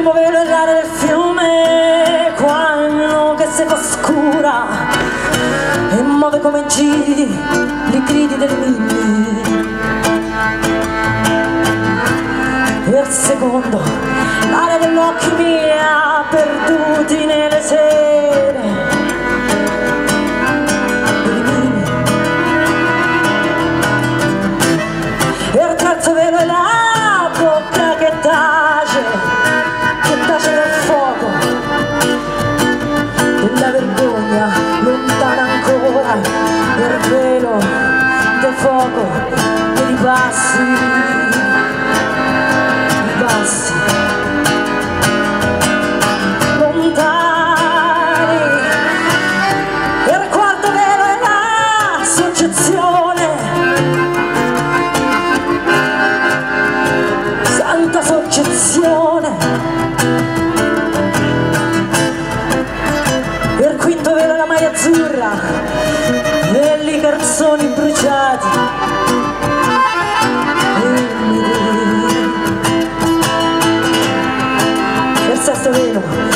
mi muovevo nell'area del fiume quando che si fa scura e muove come giri i gridi delle E per secondo l'aria dell'occhio mia de baixo Magdalena